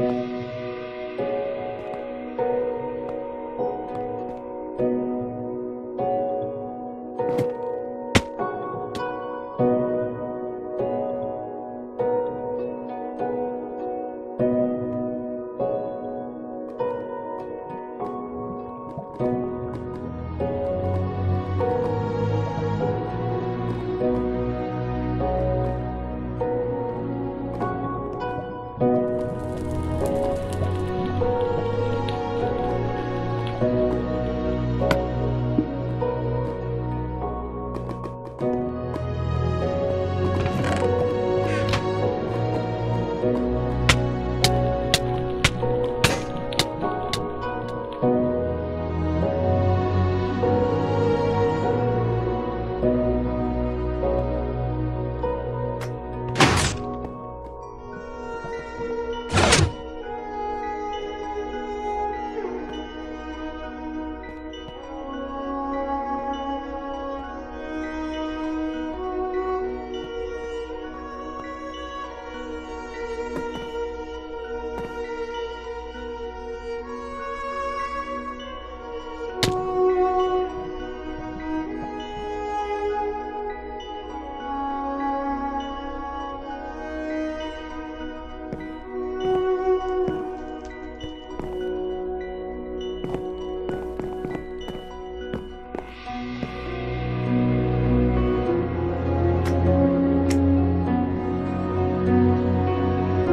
Música